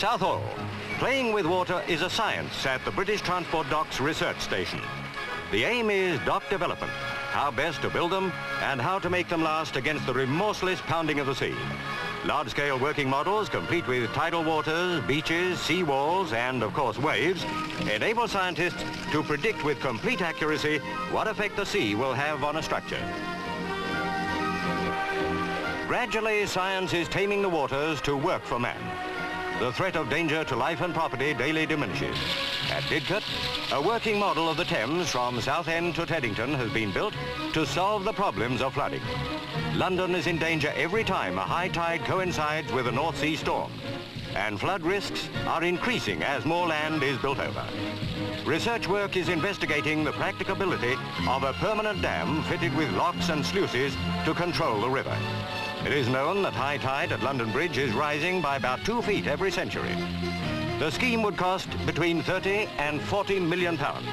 Southall, playing with water is a science at the British Transport Docks Research Station. The aim is dock development, how best to build them and how to make them last against the remorseless pounding of the sea. Large-scale working models, complete with tidal waters, beaches, sea walls, and, of course, waves, enable scientists to predict with complete accuracy what effect the sea will have on a structure. Gradually, science is taming the waters to work for man. The threat of danger to life and property daily diminishes. At Didcot, a working model of the Thames from Southend to Teddington has been built to solve the problems of flooding. London is in danger every time a high tide coincides with a North Sea storm. And flood risks are increasing as more land is built over. Research work is investigating the practicability of a permanent dam fitted with locks and sluices to control the river. It is known that high tide at London Bridge is rising by about two feet every century. The scheme would cost between 30 and 40 million pounds.